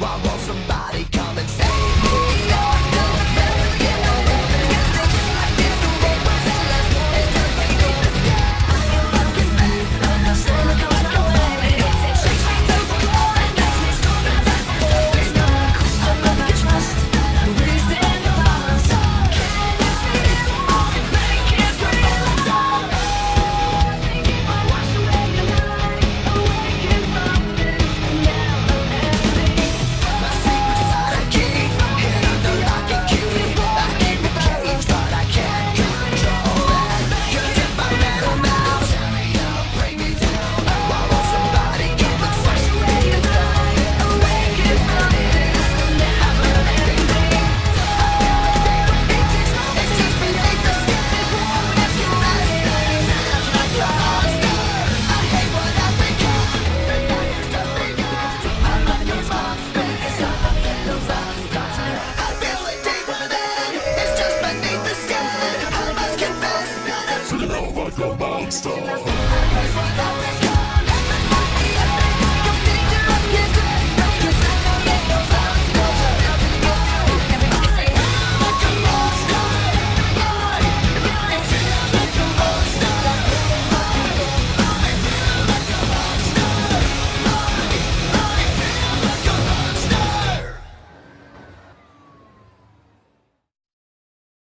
while, while somebody Like a monster.